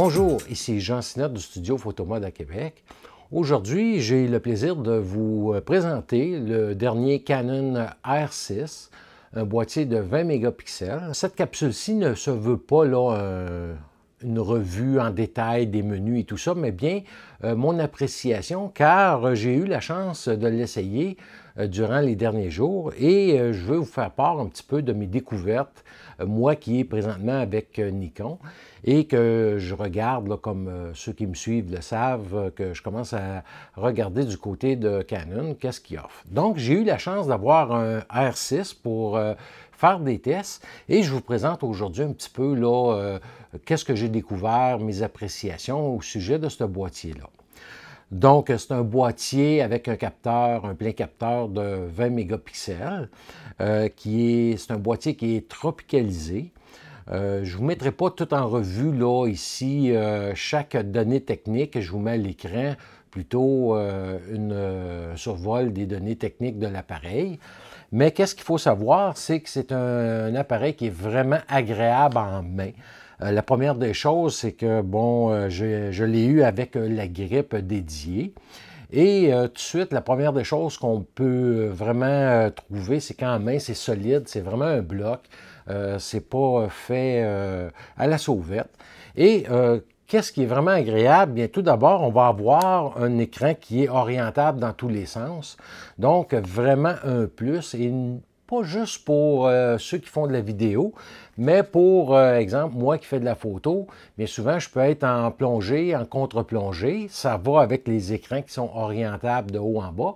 Bonjour, ici Jean Sinette du studio Photomode à Québec. Aujourd'hui, j'ai le plaisir de vous présenter le dernier Canon R6, un boîtier de 20 mégapixels. Cette capsule-ci ne se veut pas là, une revue en détail des menus et tout ça, mais bien euh, mon appréciation, car j'ai eu la chance de l'essayer euh, durant les derniers jours et euh, je veux vous faire part un petit peu de mes découvertes, moi qui est présentement avec Nikon et que je regarde, comme ceux qui me suivent le savent, que je commence à regarder du côté de Canon, qu'est-ce qu'il offre. Donc, j'ai eu la chance d'avoir un R6 pour faire des tests et je vous présente aujourd'hui un petit peu euh, qu'est-ce que j'ai découvert, mes appréciations au sujet de ce boîtier-là. Donc, c'est un boîtier avec un capteur, un plein capteur de 20 mégapixels, euh, qui est, c'est un boîtier qui est tropicalisé. Euh, je ne vous mettrai pas tout en revue là, ici, chaque donnée technique, je vous mets à l'écran plutôt une survol des données techniques de l'appareil. Mais qu'est-ce qu'il faut savoir, c'est que c'est un, appareil qui est vraiment agréable en main. Euh, la première des choses, c'est que, bon, euh, je, l'ai eu avec euh, la grippe dédiée. Et tout de suite, la première des choses qu'on peut vraiment trouver, c'est qu'en main, c'est solide, c'est vraiment un bloc. c'est pas fait à la sauvette. Et Qu'est-ce qui est vraiment agréable? Bien, tout d'abord, on va avoir un écran qui est orientable dans tous les sens. Donc, vraiment un plus. Et pas juste pour euh, ceux qui font de la vidéo, mais pour euh, exemple, moi qui fais de la photo, bien souvent, je peux être en plongée, en contre-plongée. Ça va avec les écrans qui sont orientables de haut en bas.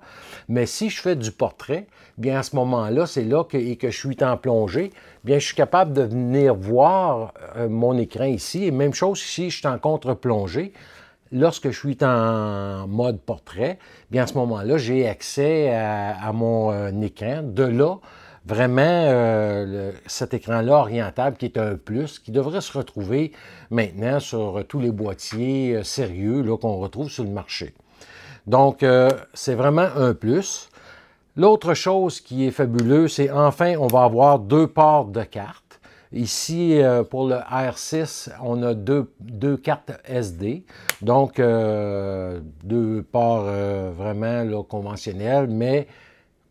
Mais si je fais du portrait, bien à ce moment-là, c'est là que, et que je suis en plongée, bien je suis capable de venir voir euh, mon écran ici. Et même chose si je suis en contre-plongée lorsque je suis en mode portrait, bien à ce moment-là, j'ai accès à, mon écran. De là, vraiment euh, cet écran-là orientable qui est un plus, qui devrait se retrouver maintenant sur tous les boîtiers euh, sérieux qu'on retrouve sur le marché. Donc, euh, c'est vraiment un plus. L'autre chose qui est fabuleux, c'est enfin, on va avoir deux ports de cartes. Ici, pour le R6, on a deux, cartes SD, donc deux ports vraiment là, conventionnels, mais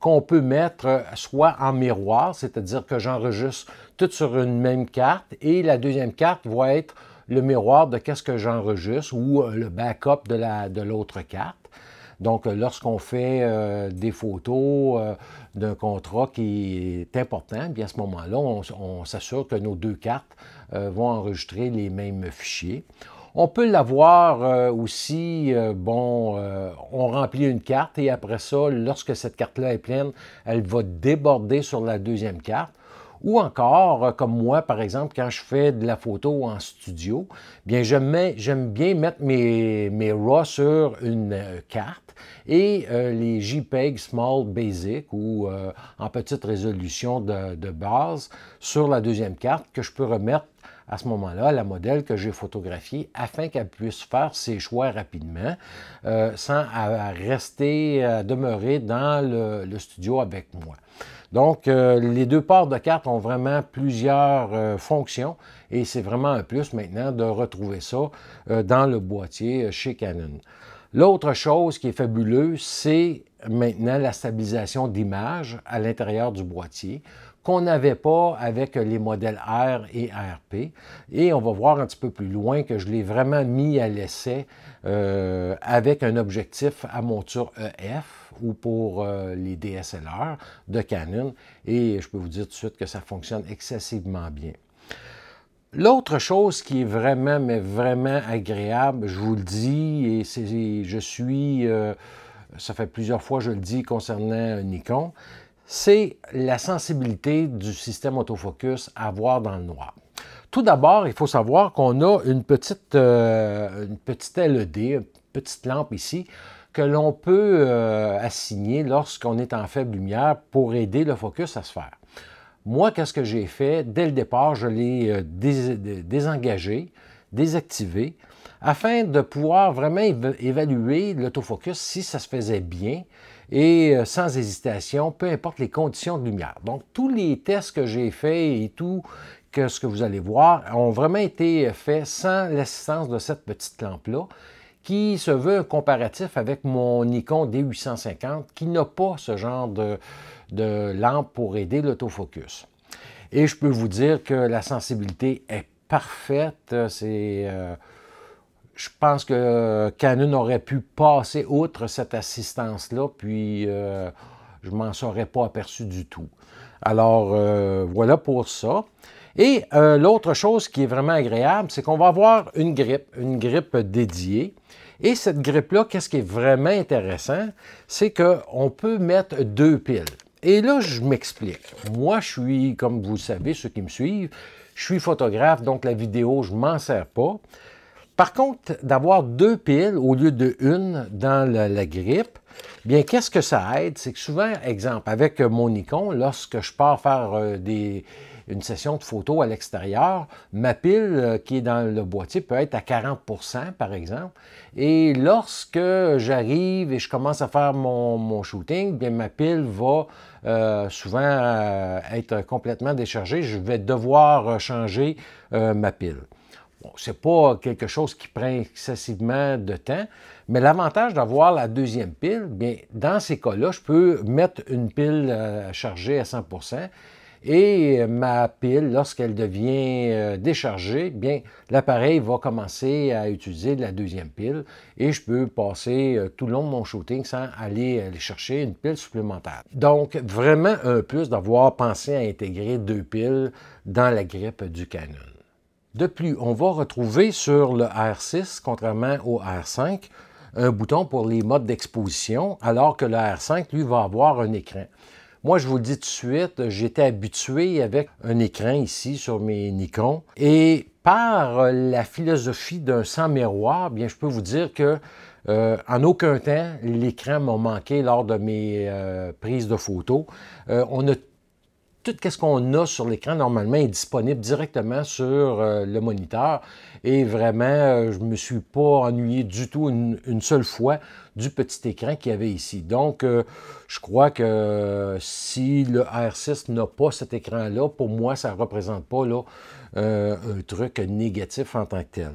qu'on peut mettre euh, soit en miroir, c'est-à-dire que j'enregistre tout sur une même carte et la deuxième carte va être le miroir de qu'est-ce que j'enregistre ou euh, le backup de l'autre de carte. Donc, euh, lorsqu'on fait des photos d'un contrat qui est important, bien à ce moment-là, on, s'assure que nos deux cartes vont enregistrer les mêmes fichiers. On peut l'avoir euh, aussi, euh, bon, euh, on remplit une carte et après ça, lorsque cette carte-là est pleine, elle va déborder sur la deuxième carte. Ou encore, comme moi, par exemple, quand je fais de la photo en studio, bien, j'aime bien mettre mes, RAW sur une carte et les JPEG Small Basic ou en petite résolution de, base sur la deuxième carte que je peux remettre à ce moment-là la modèle que j'ai photographiée afin qu'elle puisse faire ses choix rapidement euh, sans rester, à demeurer dans le, studio avec moi. Donc, euh, les deux ports de carte ont vraiment plusieurs euh, fonctions et c'est vraiment un plus maintenant de retrouver ça dans le boîtier chez Canon. L'autre chose qui est fabuleuse, c'est maintenant la stabilisation d'image à l'intérieur du boîtier qu'on n'avait pas avec les modèles R et RP. Et on va voir un petit peu plus loin que je l'ai vraiment mis à l'essai euh, avec un objectif à monture EF ou pour euh, les DSLR de Canon. Et je peux vous dire tout de suite que ça fonctionne excessivement bien. L'autre chose qui est vraiment, mais vraiment agréable, je vous le dis, et je suis, euh, ça fait plusieurs fois que je le dis concernant Nikon, c'est la sensibilité du système autofocus à voir dans le noir. Tout d'abord, il faut savoir qu'on a une petite, euh, LED, une petite lampe ici, que l'on peut euh, assigner lorsqu'on est en faible lumière pour aider le focus à se faire. Moi, qu'est-ce que j'ai fait? Dès le départ, je l'ai euh, désengagé, désactivé, afin de pouvoir vraiment évaluer l'autofocus si ça se faisait bien et euh, sans hésitation, peu importe les conditions de lumière. Donc, tous les tests que j'ai faits et tout que ce que vous allez voir ont vraiment été faits sans l'assistance de cette petite lampe-là qui se veut un comparatif avec mon Nikon D850 qui n'a pas ce genre de, lampe pour aider l'autofocus. Et je peux vous dire que la sensibilité est parfaite. C'est, euh, je pense que Canon aurait pu passer outre cette assistance-là, puis euh, je m'en serais pas aperçu du tout. Alors, euh, voilà pour ça. Et euh, l'autre chose qui est vraiment agréable, c'est qu'on va avoir une grippe, une grippe dédiée. Et cette grippe-là, qu'est-ce qui est vraiment intéressant, c'est qu'on peut mettre deux piles. Et là, je m'explique. Moi, je suis, comme vous le savez, ceux qui me suivent, je suis photographe, donc la vidéo, je ne m'en sers pas. Par contre, d'avoir deux piles au lieu de une dans la, grippe, bien, qu'est-ce que ça aide? C'est que souvent, exemple, avec mon Nikon, lorsque je pars faire euh, une session de photos à l'extérieur, ma pile euh, qui est dans le boîtier peut être à 40% par exemple. Et lorsque j'arrive et je commence à faire mon, shooting, bien ma pile va euh, souvent euh, être complètement déchargée. Je vais devoir changer ma pile. Ce n'est pas quelque chose qui prend excessivement de temps, mais l'avantage d'avoir la deuxième pile, bien, dans ces cas-là, je peux mettre une pile chargée à 100% et ma pile, lorsqu'elle devient euh, déchargée, bien l'appareil va commencer à utiliser la deuxième pile et je peux passer euh, tout le long de mon shooting sans aller chercher une pile supplémentaire. Donc, vraiment un plus d'avoir pensé à intégrer deux piles dans la grippe du Canon. De plus, on va retrouver sur le R6, contrairement au R5, un bouton pour les modes d'exposition, alors que le R5, lui, va avoir un écran. Moi, je vous dis tout de suite, j'étais habitué avec un écran ici sur mes Nikon et par la philosophie d'un sans miroir, bien, je peux vous dire que euh, en aucun temps, l'écran m'a manqué lors de mes euh, prises de photos. Euh, on a tout ce qu'on a sur l'écran normalement est disponible directement sur euh, le moniteur. Et vraiment, euh, je ne me suis pas ennuyé du tout une, seule fois du petit écran qu'il y avait ici. Donc, euh, je crois que si le R6 n'a pas cet écran-là, pour moi, ça ne représente pas un truc négatif en tant que tel.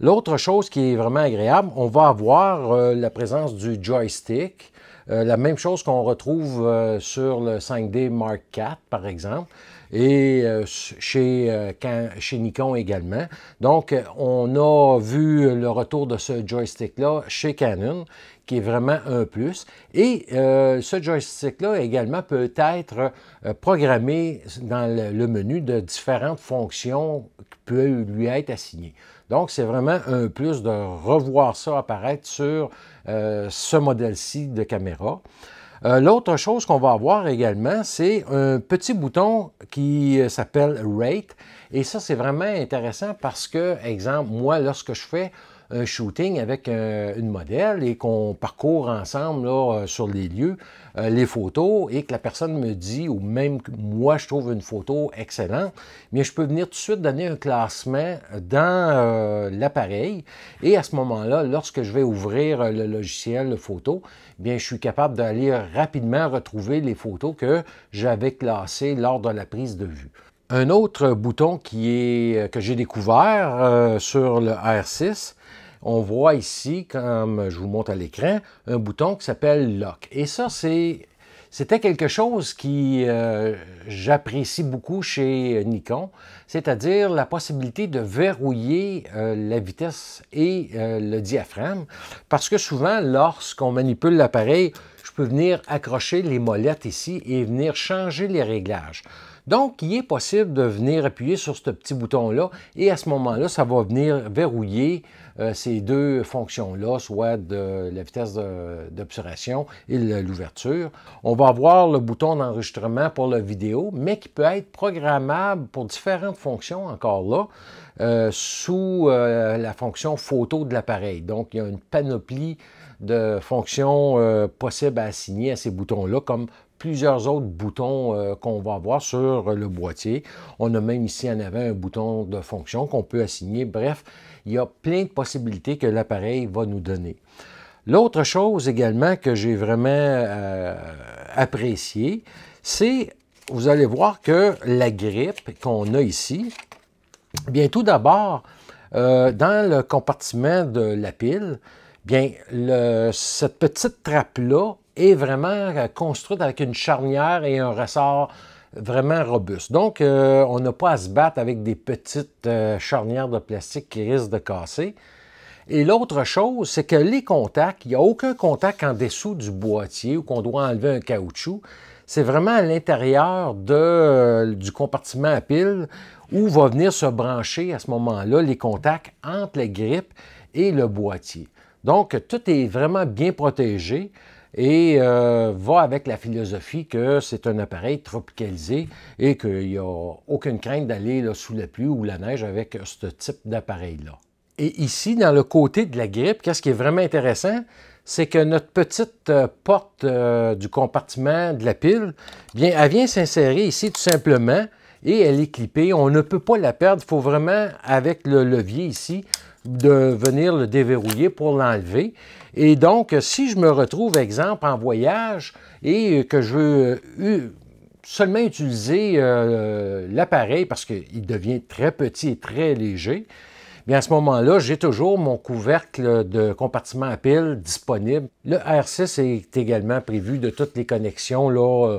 L'autre chose qui est vraiment agréable, on va avoir la présence du joystick. Euh, la même chose qu'on retrouve euh, sur le 5D Mark IV, par exemple, et euh, chez, Nikon également. Donc, on a vu le retour de ce joystick-là chez Canon, qui est vraiment un plus. Et ce joystick-là également peut être programmé dans le, menu de différentes fonctions qui peuvent lui être assignées. Donc, c'est vraiment un plus de revoir ça apparaître sur ce modèle-ci de caméra. Euh, l'autre chose qu'on va avoir également, c'est un petit bouton qui euh, s'appelle Rate. Et ça, c'est vraiment intéressant parce que, exemple, moi, lorsque je fais un shooting avec une modèle et qu'on parcourt ensemble là, sur les lieux, euh, les photos et que la personne me dit, ou même moi je trouve une photo excellente, mais je peux venir tout de suite donner un classement dans euh, l'appareil et à ce moment-là, lorsque je vais ouvrir le logiciel photo, bien je suis capable d'aller rapidement retrouver les photos que j'avais classées lors de la prise de vue. Un autre bouton qui est, que j'ai découvert euh, sur le R6, on voit ici, comme je vous montre à l'écran, un bouton qui s'appelle Lock. Et ça, c'était quelque chose qui euh, j'apprécie beaucoup chez Nikon, c'est-à-dire la possibilité de verrouiller euh, la vitesse et euh, le diaphragme, parce que souvent, lorsqu'on manipule l'appareil, je peux venir accrocher les molettes ici et venir changer les réglages. Donc, il est possible de venir appuyer sur ce petit bouton-là et à ce moment-là, ça va venir verrouiller euh, ces deux fonctions-là, soit de la vitesse d'obturation et l'ouverture. On va avoir le bouton d'enregistrement pour la vidéo, mais qui peut être programmable pour différentes fonctions encore là. Euh, sous euh, la fonction photo de l'appareil. Donc, il y a une panoplie de fonctions euh, possibles à assigner à ces boutons-là, comme plusieurs autres boutons euh, qu'on va avoir sur le boîtier. On a même ici en avant un bouton de fonction qu'on peut assigner. Bref, il y a plein de possibilités que l'appareil va nous donner. L'autre chose également que j'ai vraiment euh, apprécié, c'est, vous allez voir que la grippe qu'on a ici, bien tout d'abord, euh, dans le compartiment de la pile, bien, cette petite trappe-là est vraiment euh, construite avec une charnière et un ressort vraiment robuste. Donc, euh, on n'a pas à se battre avec des petites charnières de plastique qui risquent de casser. Et l'autre chose, c'est que les contacts, il n'y a aucun contact en dessous du boîtier ou qu'on doit enlever un caoutchouc. C'est vraiment à l'intérieur du compartiment à pile où va venir se brancher à ce moment-là les contacts entre la grippe et le boîtier. Donc, tout est vraiment bien protégé et euh, va avec la philosophie que c'est un appareil tropicalisé et qu'il n'y a aucune crainte d'aller sous la pluie ou la neige avec ce type d'appareil-là. Et ici, dans le côté de la grippe, qu'est-ce qui est vraiment intéressant, c'est que notre petite euh, porte euh, du compartiment de la pile, elle vient s'insérer ici tout simplement et elle est clippée. On ne peut pas la perdre. Il faut vraiment, avec le levier ici, de venir le déverrouiller pour l'enlever. Et donc, si je me retrouve, exemple, en voyage et que je veux euh, seulement utiliser euh, l'appareil parce qu'il devient très petit et très léger, bien à ce moment-là, j'ai toujours mon couvercle de compartiment à pile disponible. Le R6 est également prévu de toutes les connexions là, euh,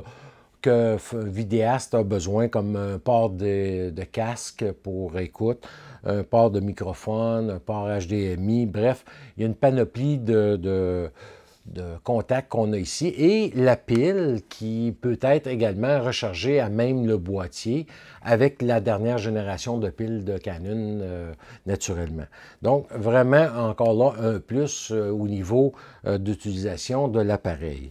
que vidéaste a besoin, comme un port de, casque pour écoute, un port de microphone, un port HDMI, bref, il y a une panoplie de, contacts qu'on a ici et la pile qui peut être également rechargée à même le boîtier avec la dernière génération de piles de Canon euh, naturellement. Donc vraiment encore là un plus euh, au niveau euh, d'utilisation de l'appareil.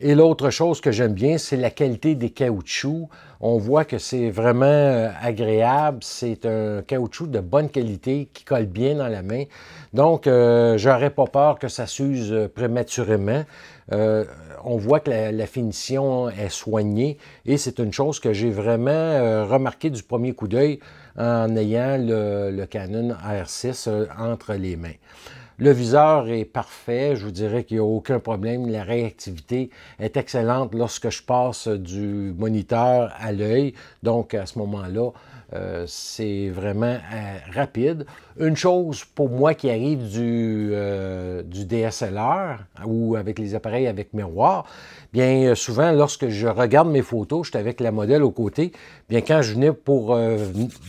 Et l'autre chose que j'aime bien, c'est la qualité des caoutchoucs. On voit que c'est vraiment euh, agréable. C'est un caoutchouc de bonne qualité qui colle bien dans la main. Donc, euh, je n'aurais pas peur que ça s'use euh, prématurément. on voit que la, finition est soignée et c'est une chose que j'ai vraiment remarqué du premier coup d'œil en ayant le Canon R6 entre les mains. Le viseur est parfait, je vous dirais qu'il n'y a aucun problème. La réactivité est excellente lorsque je passe du moniteur à l'œil. Donc à ce moment-là, euh, c'est vraiment euh, rapide. Une chose pour moi qui arrive du, euh, DSLR ou avec les appareils avec miroir, bien souvent lorsque je regarde mes photos, je suis avec la modèle au côté, bien quand je venais pour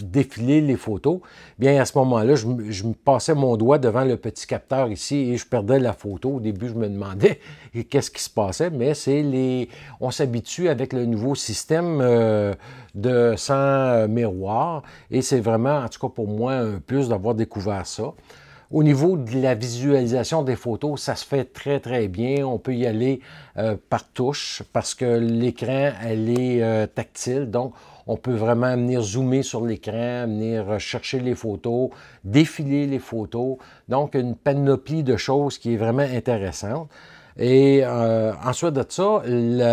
défiler les photos, bien à ce moment-là, je, me passais mon doigt devant le petit capteur ici et je perdais la photo. Au début, je me demandais qu'est-ce qui se passait, mais c'est les... On s'habitue avec le nouveau système de sans miroir et c'est vraiment, en tout cas pour moi, un plus d'avoir découvert ça. Au niveau de la visualisation des photos, ça se fait très, très bien. On peut y aller euh, par touche parce que l'écran, elle est euh, tactile. Donc, on peut vraiment venir zoomer sur l'écran, venir chercher les photos, défiler les photos. Donc, une panoplie de choses qui est vraiment intéressante. Et euh, ensuite de ça,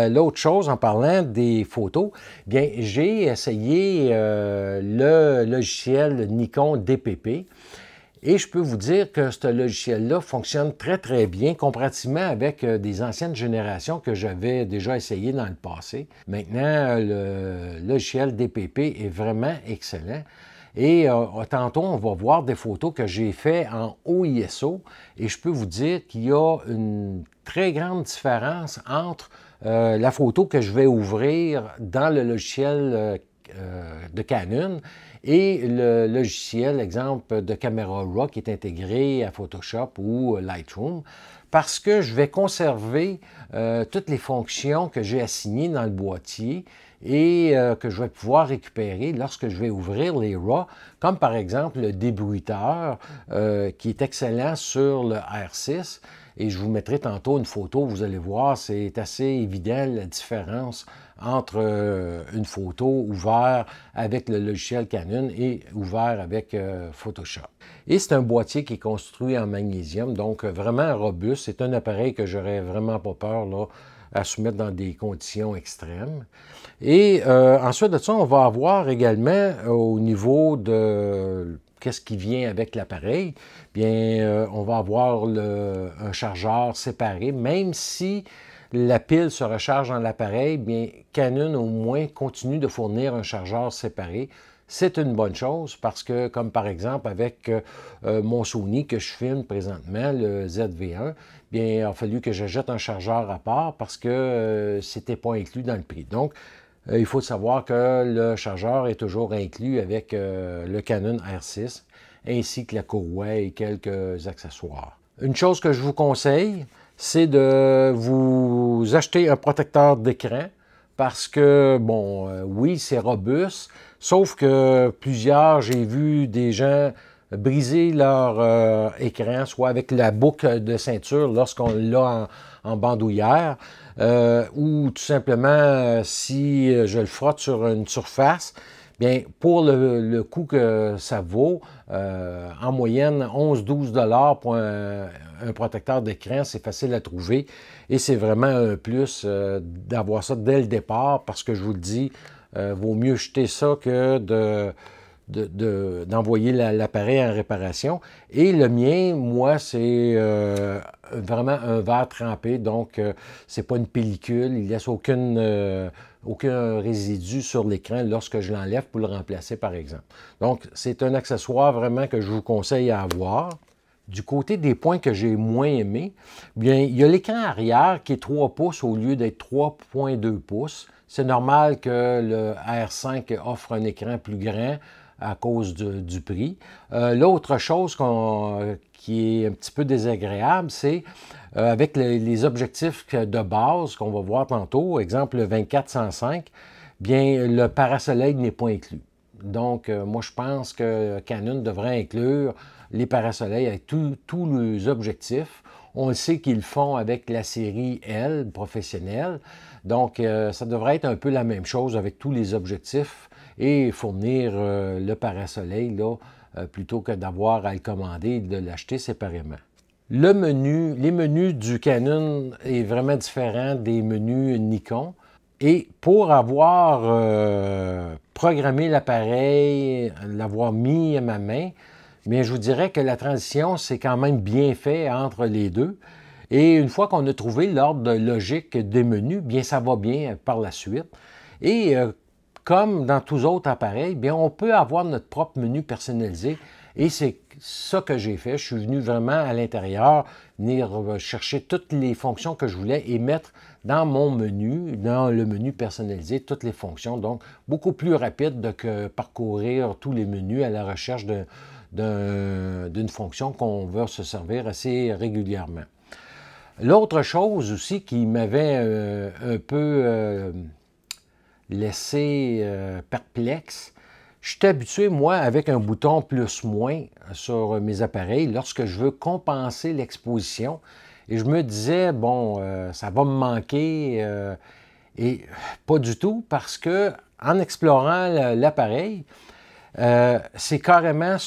l'autre chose, en parlant des photos, bien, j'ai essayé le logiciel Nikon DPP. Et je peux vous dire que ce logiciel-là fonctionne très, très bien comparativement avec euh, des anciennes générations que j'avais déjà essayé dans le passé. Maintenant, le logiciel DPP est vraiment excellent. Et euh, tantôt, on va voir des photos que j'ai faites en OISO et je peux vous dire qu'il y a une très grande différence entre euh, la photo que je vais ouvrir dans le logiciel de Canon et le logiciel, exemple, de Camera Raw qui est intégré à Photoshop ou Lightroom, parce que je vais conserver euh, toutes les fonctions que j'ai assignées dans le boîtier et euh, que je vais pouvoir récupérer lorsque je vais ouvrir les RAW, comme par exemple le débruiteur euh, qui est excellent sur le R6. Et je vous mettrai tantôt une photo, vous allez voir, c'est assez évident la différence entre euh, une photo ouverte avec le logiciel Canon et ouvert avec euh, Photoshop. Et c'est un boîtier qui est construit en magnésium, donc vraiment robuste. C'est un appareil que j'aurais vraiment pas peur là, à soumettre dans des conditions extrêmes. Et ensuite de ça, on va avoir également au niveau de qu'est-ce qui vient avec l'appareil, bien, euh, on va avoir un chargeur séparé, même si la pile se recharge dans l'appareil, bien, Canon au moins continue de fournir un chargeur séparé. C'est une bonne chose parce que, comme par exemple avec euh, euh, mon Sony que je filme présentement, le ZV1, bien, il a fallu que j'achète un chargeur à part parce que ce n'était pas inclus dans le prix. Donc, euh, il faut savoir que le chargeur est toujours inclus avec euh, le Canon R6 ainsi que la courroie et quelques accessoires. Une chose que je vous conseille, c'est de vous acheter un protecteur d'écran parce que, bon, euh, oui, c'est robuste, sauf que plusieurs, j'ai vu des gens briser leur écran, soit avec la boucle de ceinture lorsqu'on l'a en bandoulière, euh, ou tout simplement euh, si euh, je le frotte sur une surface, bien pour le, coût que ça vaut, en moyenne 11-12 dollars pour un, protecteur d'écran, c'est facile à trouver. Et c'est vraiment un plus d'avoir ça dès le départ parce que je vous le dis, vaut mieux jeter ça que de d'envoyer l'appareil en réparation. Et le mien, moi, c'est euh, vraiment un verre trempé, donc euh, c'est pas une pellicule, il laisse aucune, euh, aucun résidu sur l'écran lorsque je l'enlève pour le remplacer, par exemple. Donc, c'est un accessoire vraiment que je vous conseille à avoir. Du côté des points que j'ai moins aimés, bien, il y a l'écran arrière qui est 3 pouces au lieu d'être 3.2 pouces. C'est normal que le R5 offre un écran plus grand, à cause du prix. Euh, l'autre chose qui est un petit peu désagréable, c'est euh, avec les, objectifs de base qu'on va voir tantôt, exemple le 24-105, bien le parasoleil n'est pas inclus. Donc, euh, moi, je pense que Canon devrait inclure les parasoleils avec tous les objectifs. On le sait qu'ils font avec la série L professionnelle. Donc, ça devrait être un peu la même chose avec tous les objectifs et fournir euh, le parasoleil là, euh, plutôt que d'avoir à le commander et de l'acheter séparément. Le menu, les menus du Canon est vraiment différent des menus Nikon. Et pour avoir euh, programmé l'appareil, l'avoir mis à ma main, mais je vous dirais que la transition, c'est quand même bien fait entre les deux. Et une fois qu'on a trouvé l'ordre logique des menus, bien ça va bien par la suite. Et comme dans tous autres appareils, bien, on peut avoir notre propre menu personnalisé. Et c'est ça que j'ai fait. Je suis venu vraiment à l'intérieur, venir chercher toutes les fonctions que je voulais et mettre dans mon menu, dans le menu personnalisé, toutes les fonctions. Donc, beaucoup plus rapide que parcourir tous les menus à la recherche d'une fonction qu'on veut se servir assez régulièrement. L'autre chose aussi qui m'avait euh, un peu euh, laissé euh, perplexe. Je suis habitué, moi, avec un bouton plus-moins sur mes appareils lorsque je veux compenser l'exposition. Et je me disais, bon, euh, ça va me manquer. Euh, et pas du tout, parce que en explorant l'appareil, c'est carrément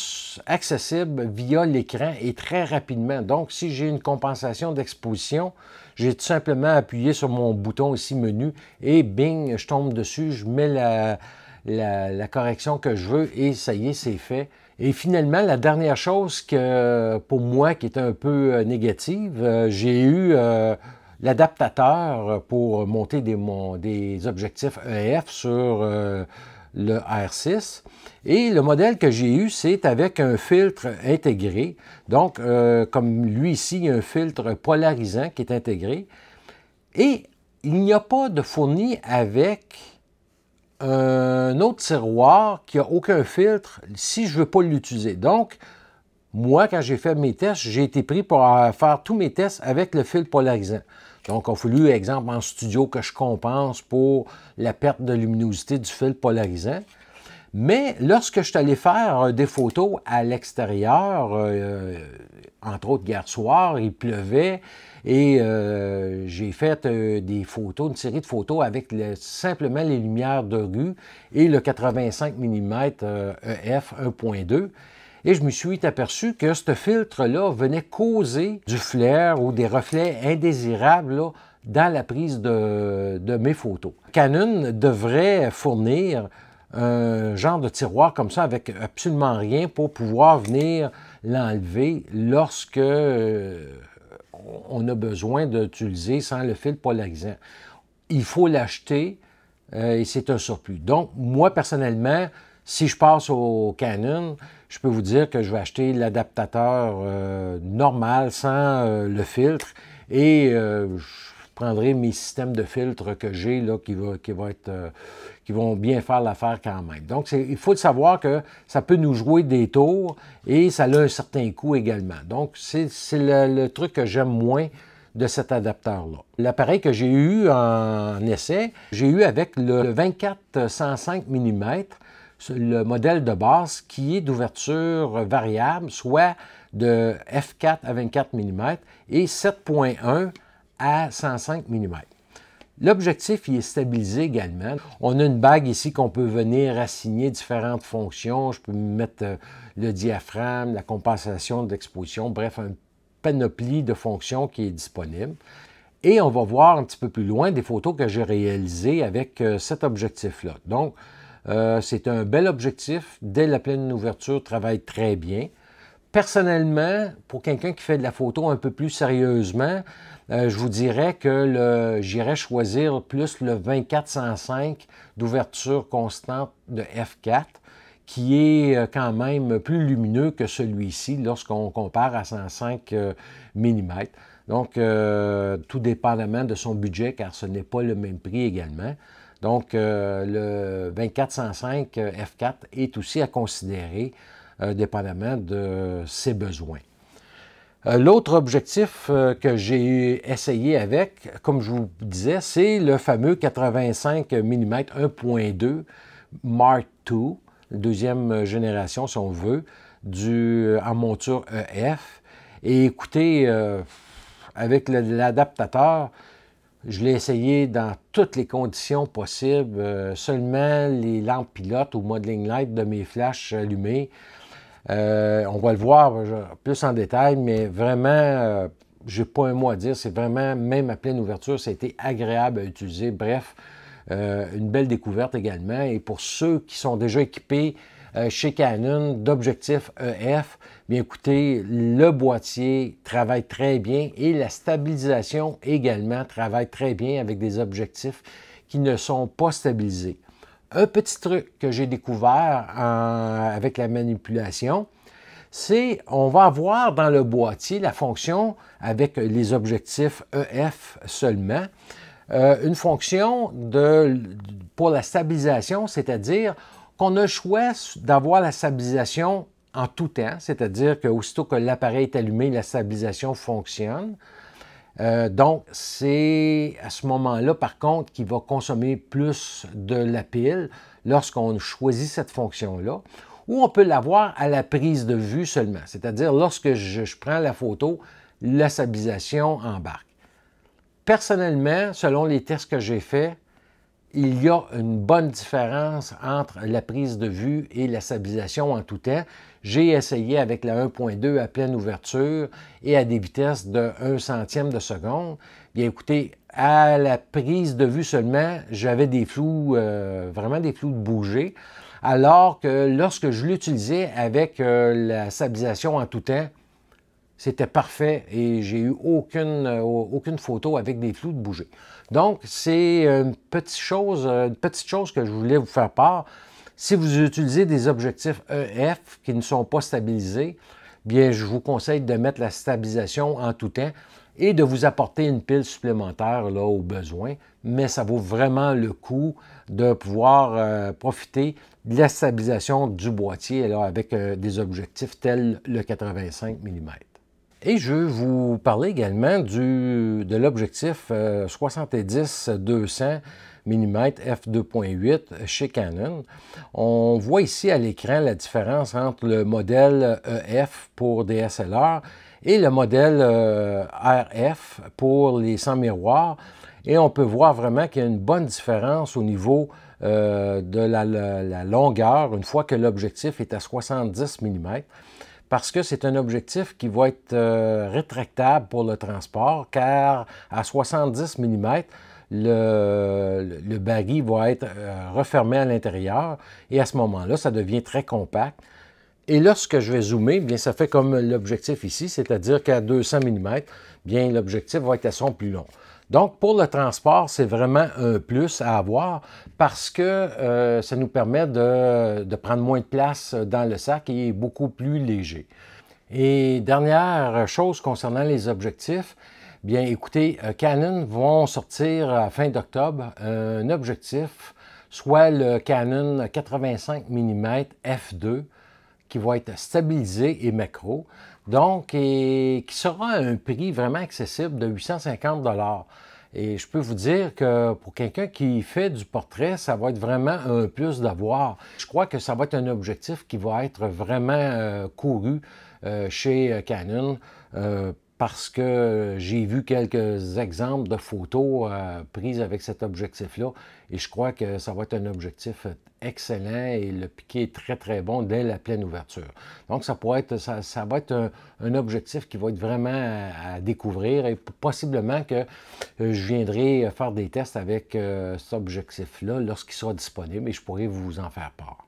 accessible via l'écran et très rapidement. Donc, si j'ai une compensation d'exposition, j'ai tout simplement appuyé sur mon bouton ici menu et bing, je tombe dessus, je mets la, la, correction que je veux et ça y est, c'est fait. Et finalement, la dernière chose que pour moi qui était un peu euh, négative, euh, j'ai eu euh, l'adaptateur pour monter des, des, objectifs EF sur le R6. Et le modèle que j'ai eu, c'est avec un filtre intégré. Donc, euh, comme lui ici, il y a un filtre polarisant qui est intégré. Et il n'y a pas de fourni avec un autre tiroir qui n'a aucun filtre si je ne veux pas l'utiliser. Donc, moi, quand j'ai fait mes tests, j'ai été pris pour faire tous mes tests avec le fil polarisant. Donc, il a fallu, exemple, en studio, que je compense pour la perte de luminosité du fil polarisant. Mais lorsque je suis allé faire des photos à l'extérieur, entre autres hier soir, il pleuvait, et euh, j'ai fait euh, des photos, une série de photos avec simplement les lumières de rue et le 85 mm EF 1.2. Et je me suis aperçu que ce filtre-là venait causer du flair ou des reflets indésirables dans la prise de, mes photos. Canon devrait fournir un genre de tiroir comme ça avec absolument rien pour pouvoir venir l'enlever lorsque euh, on a besoin d'utiliser sans le fil polarisant. Il faut l'acheter euh, et c'est un surplus. Donc, moi, personnellement, si je passe au Canon, je peux vous dire que je vais acheter l'adaptateur euh, normal sans euh, le filtre et je prendrai mes systèmes de filtre que j'ai là qui, qui, être, qui vont bien faire l'affaire quand même. Donc, il faut savoir que ça peut nous jouer des tours et ça a un certain coût également. Donc, c'est le, truc que j'aime moins de cet adapteur-là. L'appareil que j'ai eu en essai, j'ai eu avec le 24-105 mm, le modèle de base qui est d'ouverture variable, soit de f4 à 24 mm et 7.1 à 105 mm. L'objectif est stabilisé également. On a une bague ici qu'on peut venir assigner différentes fonctions. Je peux mettre euh, le diaphragme, la compensation d'exposition, bref, un panoplie de fonctions qui est disponible. Et on va voir un petit peu plus loin des photos que j'ai réalisées avec euh, cet objectif-là. Donc, euh, c'est un bel objectif. Dès la pleine ouverture, travaille très bien. Personnellement, pour quelqu'un qui fait de la photo un peu plus sérieusement, euh, je vous dirais que j'irais choisir plus le 2405 d'ouverture constante de F4 qui est euh, quand même plus lumineux que celui-ci lorsqu'on compare à 105 euh, mm. Donc, tout dépendamment de son budget, car ce n'est pas le même prix également. Donc, le 2405 F4 est aussi à considérer euh, dépendamment de ses besoins. Euh, l'autre objectif euh, que j'ai essayé avec, comme je vous disais, c'est le fameux 85 mm 1.2 Mark II, deuxième génération si on veut, du, en monture EF. Et écoutez, avec l'adaptateur, je l'ai essayé dans toutes les conditions possibles, seulement les lampes pilotes ou modeling light de mes flashs allumés euh, on va le voir plus en détail, mais vraiment, euh, je n'ai pas un mot à dire. C'est vraiment, même à pleine ouverture, ça a été agréable à utiliser. Bref, euh, une belle découverte également. Et pour ceux qui sont déjà équipés chez Canon d'objectifs EF, bien écoutez, le boîtier travaille très bien et la stabilisation également travaille très bien avec des objectifs qui ne sont pas stabilisés. Un petit truc que j'ai découvert avec la manipulation, c'est on va avoir dans le boîtier la fonction avec les objectifs EF seulement, euh, une fonction pour la stabilisation, c'est-à-dire qu'on a le choix d'avoir la stabilisation en tout temps, c'est-à-dire qu'aussitôt que l'appareil est allumé, la stabilisation fonctionne. Euh, donc, c'est à ce moment-là, par contre, qu'il va consommer plus de la pile lorsqu'on choisit cette fonction-là, ou on peut l'avoir à la prise de vue seulement, c'est-à-dire lorsque je, prends la photo, la stabilisation embarque. Personnellement, selon les tests que j'ai faits, il y a une bonne différence entre la prise de vue et la stabilisation en tout temps. J'ai essayé avec la 1.2 à pleine ouverture et à des vitesses de 1 centième de seconde. Bien écoutez, à la prise de vue seulement, j'avais des flous, euh, vraiment des flous de bouger, alors que lorsque je l'utilisais avec euh, la stabilisation en tout temps, c'était parfait et j'ai eu aucune, euh, aucune photo avec des flous de bouger. Donc, c'est une petite chose, une petite chose que je voulais vous faire part. Si vous utilisez des objectifs EF qui ne sont pas stabilisés, bien, je vous conseille de mettre la stabilisation en tout temps et de vous apporter une pile supplémentaire là, au besoin, mais ça vaut vraiment le coup de pouvoir euh, profiter de la stabilisation du boîtier là, avec euh, des objectifs tels le 85 mm. Et je vais vous parler également du, de l'objectif 70-200 mm f2.8 chez Canon. On voit ici à l'écran la différence entre le modèle EF pour DSLR et le modèle euh, RF pour les sans miroirs. Et on peut voir vraiment qu'il y a une bonne différence au niveau euh, de la, longueur une fois que l'objectif est à 70 mm parce que c'est un objectif qui va être euh, rétractable pour le transport car à 70 mm, le, le baril va être refermé à l'intérieur et à ce moment-là, ça devient très compact. Et lorsque je vais zoomer, bien, ça fait comme l'objectif ici, c'est-à-dire qu'à 200 mm, bien, l'objectif va être à son plus long. Donc, pour le transport, c'est vraiment un plus à avoir parce que euh, ça nous permet de, prendre moins de place dans le sac et est beaucoup plus léger. Et dernière chose concernant les objectifs, bien écoutez, euh, Canon vont sortir à fin d'octobre un objectif, soit le Canon 85 mm f2 qui va être stabilisé et macro, donc qui sera à un prix vraiment accessible de 850 et je peux vous dire que pour quelqu'un qui fait du portrait, ça va être vraiment un plus d'avoir. Je crois que ça va être un objectif qui va être vraiment euh, couru euh, chez Canon parce que j'ai vu quelques exemples de photos euh, prises avec cet objectif-là et je crois que ça va être un objectif excellent et le piqué est très très bon dès la pleine ouverture. Donc ça pourrait être, ça, va être un, objectif qui va être vraiment à, découvrir et possiblement que euh, je viendrai faire des tests avec euh, cet objectif-là lorsqu'il sera disponible et je pourrai vous en faire part.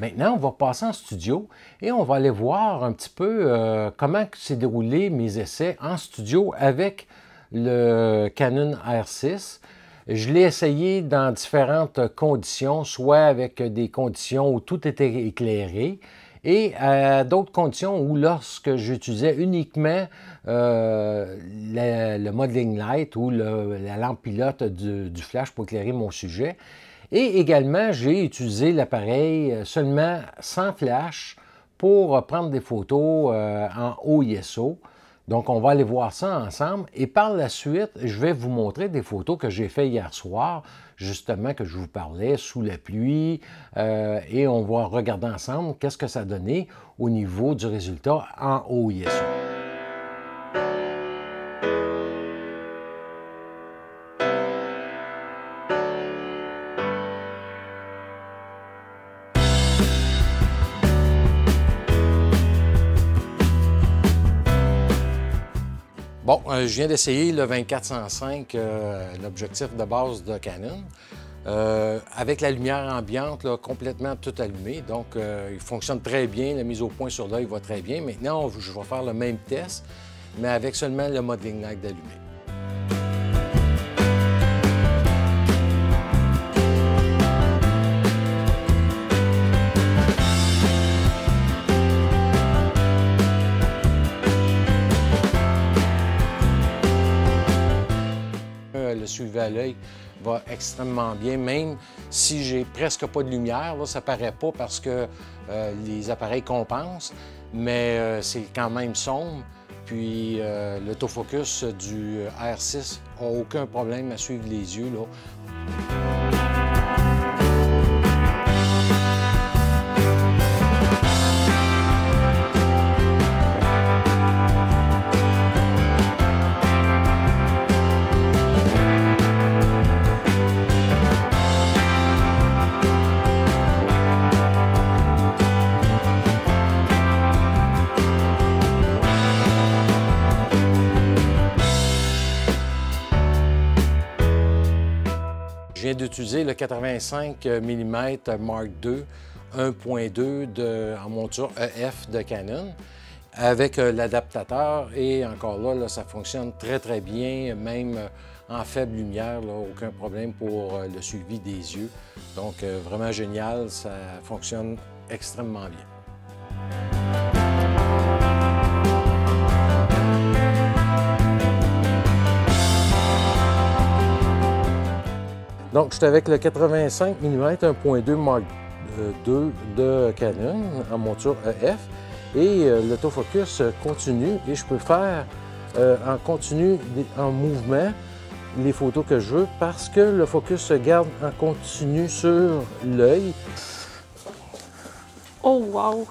Maintenant, on va passer en studio et on va aller voir un petit peu euh, comment s'est déroulé mes essais en studio avec le Canon R6. Je l'ai essayé dans différentes conditions, soit avec des conditions où tout était éclairé, et à d'autres conditions où lorsque j'utilisais uniquement euh, le, modeling light ou la lampe pilote du, flash pour éclairer mon sujet, et également, j'ai utilisé l'appareil euh, seulement sans flash pour prendre des photos euh, en haut ISO. Donc, on va aller voir ça ensemble. Et par la suite, je vais vous montrer des photos que j'ai faites hier soir, justement, que je vous parlais, sous la pluie. Euh, et on va regarder ensemble qu'est-ce que ça donnait au niveau du résultat en haut ISO. Je viens d'essayer le 2405, euh, l'objectif de base de Canon. Euh, avec la lumière ambiante complètement tout allumée. Donc, il fonctionne très bien. La mise au point sur l'œil va très bien. Maintenant, je vais faire le même test, mais avec seulement le modeling light d'allumé. suivi à l'œil va extrêmement bien, même si j'ai presque pas de lumière. Là, ça paraît pas parce que euh, les appareils compensent, mais euh, c'est quand même sombre. Puis euh, l'autofocus du R6 n'a aucun problème à suivre les yeux. Là. D'utiliser le 85 mm Mark II 1.2 en monture EF de Canon avec euh, l'adaptateur et encore là, ça fonctionne très très bien, même euh, en faible lumière, aucun problème pour euh, le suivi des yeux. Donc vraiment génial, ça fonctionne extrêmement bien. Donc, je suis avec le 85 mm 1.2 Mark II de Canon en monture EF et euh, l'autofocus continue et je peux faire euh, en continu, en mouvement, les photos que je veux parce que le focus se garde en continu sur l'œil. Oh wow!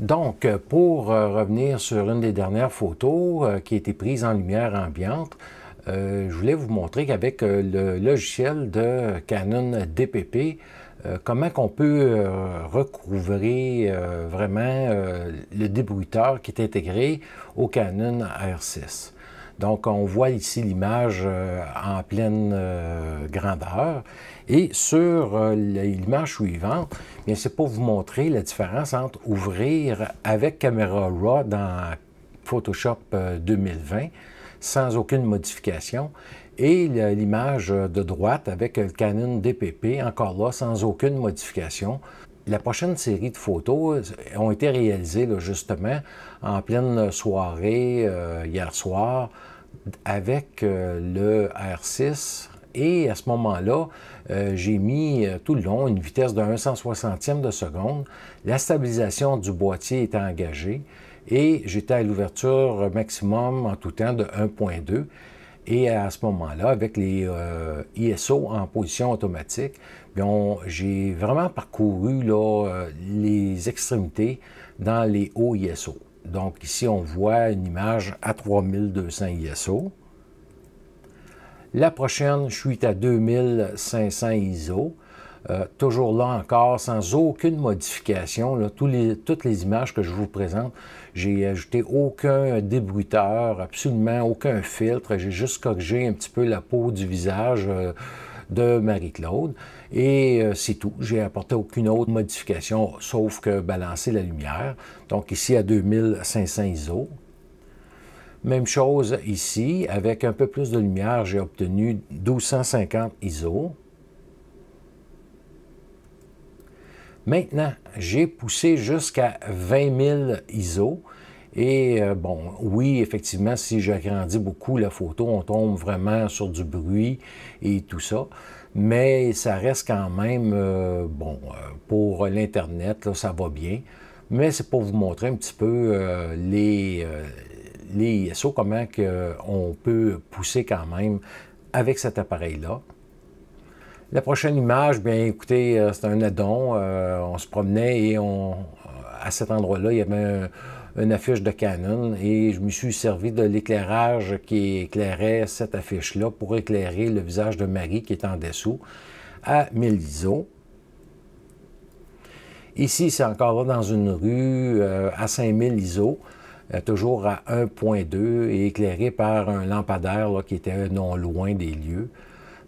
Donc, pour euh, revenir sur une des dernières photos euh, qui a été prise en lumière ambiante, euh, je voulais vous montrer qu'avec le logiciel de Canon DPP, comment qu'on peut recouvrir vraiment le débruiteur qui est intégré au Canon R6. Donc, on voit ici l'image en pleine grandeur. Et sur euh, l'image suivante, c'est pour vous montrer la différence entre ouvrir avec caméra RAW dans Photoshop 2020 euh, sans aucune modification et l'image de droite avec Canon DPP, encore là, sans aucune modification. La prochaine série de photos euh, ont été réalisées justement en pleine soirée hier soir avec le R6 et à ce moment-là, euh, j'ai mis euh, tout le long une vitesse de 1 160e de seconde. La stabilisation du boîtier était engagée et j'étais à l'ouverture maximum en tout temps de 1.2. Et à ce moment-là, avec les euh, ISO en position automatique, j'ai vraiment parcouru les extrémités dans les hauts ISO. Donc ici, on voit une image à 3200 ISO. La prochaine, je suis à 2500 ISO. Euh, toujours là encore, sans aucune modification. toutes les images que je vous présente, j'ai ajouté aucun débruiteur, absolument aucun filtre. J'ai juste corrigé un petit peu la peau du visage euh, de Marie-Claude. Et euh, c'est tout. J'ai apporté aucune autre modification, sauf que balancer la lumière. Donc ici à 2500 ISO. Même chose ici, avec un peu plus de lumière, j'ai obtenu 1250 ISO. Maintenant, j'ai poussé jusqu'à 20 000 ISO. Et euh, bon, oui, effectivement, si j'agrandis beaucoup la photo, on tombe vraiment sur du bruit et tout ça. Mais ça reste quand même, euh, bon, euh, pour l'Internet, ça va bien. Mais c'est pour vous montrer un petit peu les, les ISO, comment on peut pousser quand même avec cet appareil-là. La prochaine image, bien écoutez, c'est un addon. On se promenait et on, à cet endroit-là, il y avait une affiche de Canon et je me suis servi de l'éclairage qui éclairait cette affiche-là pour éclairer le visage de Marie qui est en dessous à 1000 ISO. Ici, c'est encore dans une rue euh, à 5000 ISO. Euh, toujours à 1.2 et éclairé par un lampadaire qui était non loin des lieux.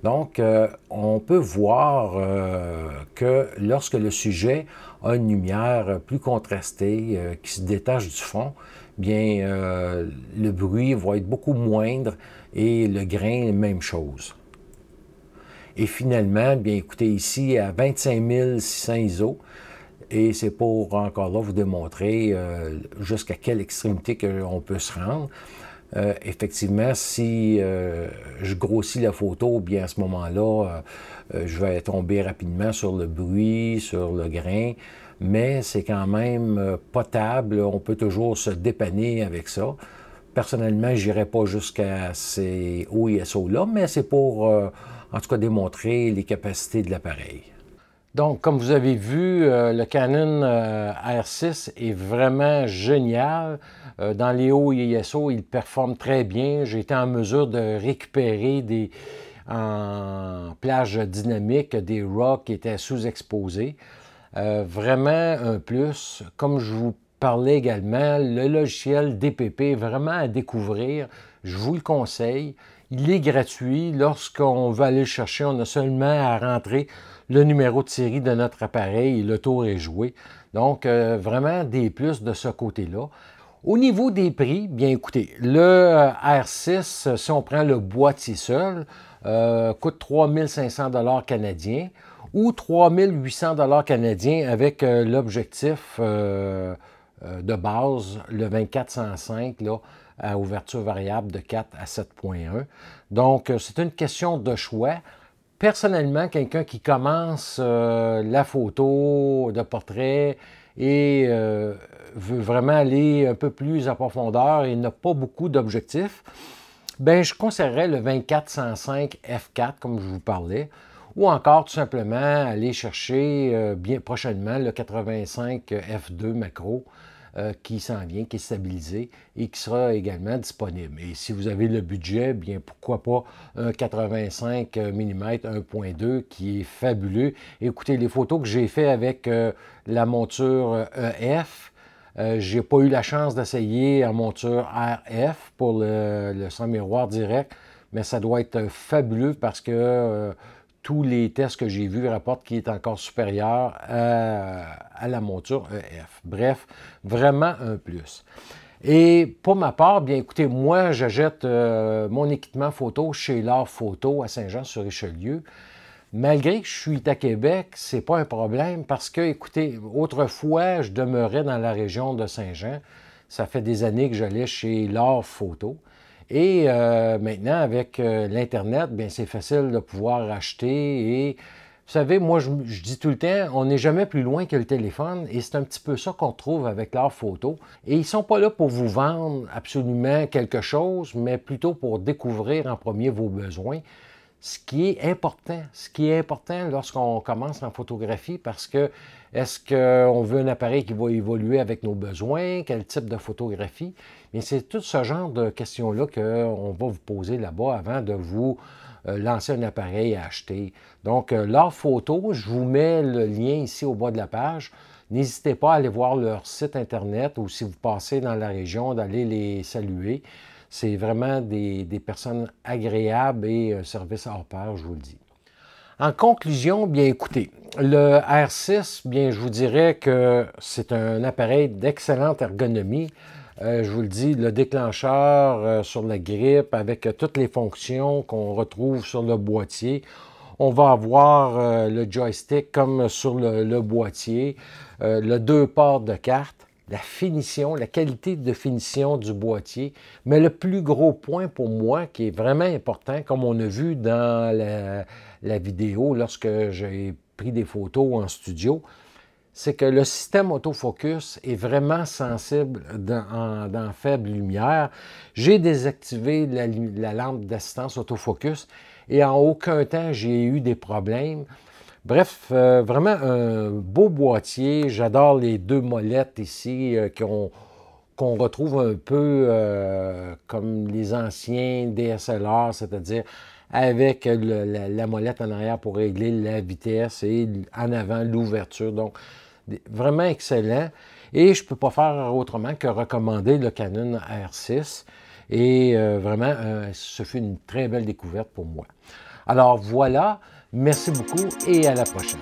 Donc, euh, on peut voir euh, que lorsque le sujet a une lumière plus contrastée qui se détache du fond, bien, le bruit va être beaucoup moindre et le grain, même chose. Et finalement, bien écoutez, ici, à 25 600 ISO, et c'est pour encore là vous démontrer euh, jusqu'à quelle extrémité on peut se rendre. Euh, effectivement, si euh, je grossis la photo, bien à ce moment-là, je vais tomber rapidement sur le bruit, sur le grain, mais c'est quand même potable. On peut toujours se dépanner avec ça. Personnellement, je n'irai pas jusqu'à ces hauts ISO-là, mais c'est pour, en tout cas, démontrer les capacités de l'appareil. Donc, comme vous avez vu, euh, le Canon euh, R6 est vraiment génial. Euh, dans les hauts ISO, il performe très bien. J'ai été en mesure de récupérer des, en plage dynamique des RAW qui étaient sous-exposés. vraiment un plus. Comme je vous parlais également, le logiciel DPP, vraiment à découvrir, je vous le conseille. Il est gratuit. Lorsqu'on veut aller le chercher, on a seulement à rentrer le numéro de série de notre appareil le tour est joué. Donc, euh, vraiment des plus de ce côté-là. Au niveau des prix, bien écoutez, le euh, R6, si on prend le boîtier seul, euh, coûte 3500 dollars canadiens ou 3800 dollars canadiens avec l'objectif de base, le 2405, là, à ouverture variable de 4 à 7.1. Donc, c'est une question de choix. Personnellement, quelqu'un qui commence euh, la photo de portrait et euh, veut vraiment aller un peu plus en profondeur et n'a pas beaucoup d'objectifs, ben je conseillerais le 2405 F4 comme je vous parlais, ou encore tout simplement aller chercher euh, bien prochainement le 85 F2 macro euh, qui s'en vient, qui est stabilisé et qui sera également disponible. Et si vous avez le budget, bien pourquoi pas un 85 mm 1.2 qui est fabuleux. Écoutez, les photos que j'ai fait avec euh, la monture EF, euh, j'ai pas eu la chance d'essayer en monture RF pour le, le sans miroir direct, mais ça doit être fabuleux parce que tous les tests que j'ai vus rapportent qu'il est encore supérieur à, la monture EF. Bref, vraiment un plus. Et pour ma part, bien écoutez, moi, j'achète euh, mon équipement photo chez L'Art Photo à Saint-Jean-sur-Richelieu. Malgré que je suis à Québec, c'est pas un problème parce que, écoutez, autrefois, je demeurais dans la région de Saint-Jean. Ça fait des années que j'allais chez L'Art Photo. Et euh, maintenant, avec euh, l'Internet, bien, c'est facile de pouvoir acheter. Et vous savez, moi, je, dis tout le temps, on n'est jamais plus loin que le téléphone. Et c'est un petit peu ça qu'on trouve avec leurs photos. Et ils ne sont pas là pour vous vendre absolument quelque chose, mais plutôt pour découvrir en premier vos besoins. Ce qui est important, ce qui est important lorsqu'on commence en photographie, parce que est-ce qu'on veut un appareil qui va évoluer avec nos besoins? Quel type de photographie? Mais c'est tout ce genre de questions-là qu'on va vous poser là-bas avant de vous euh, lancer un appareil à acheter. Donc, leur photo, je vous mets le lien ici au bas de la page. N'hésitez pas à aller voir leur site Internet ou si vous passez dans la région, d'aller les saluer. C'est vraiment des, personnes agréables et un service hors pair, je vous le dis. En conclusion, bien écoutez, le R6, bien je vous dirais que c'est un appareil d'excellente ergonomie. Euh, je vous le dis, le déclencheur euh, sur la grippe avec euh, toutes les fonctions qu'on retrouve sur le boîtier. On va avoir le joystick comme sur le, boîtier, le deux ports de carte, la finition, la qualité de finition du boîtier. Mais le plus gros point pour moi, qui est vraiment important, comme on a vu dans la, la vidéo lorsque j'ai pris des photos en studio, c'est que le système autofocus est vraiment sensible dans, faible lumière. J'ai désactivé la, lampe d'assistance autofocus et en aucun temps j'ai eu des problèmes. Bref, euh, vraiment un beau boîtier. J'adore les deux molettes ici euh, qu'on retrouve un peu euh, comme les anciens DSLR, c'est-à-dire avec la, molette en arrière pour régler la vitesse et en avant l'ouverture. Donc, vraiment excellent. Et je ne peux pas faire autrement que recommander le Canon R6. Et vraiment, ce fut une très belle découverte pour moi. Alors voilà, merci beaucoup et à la prochaine.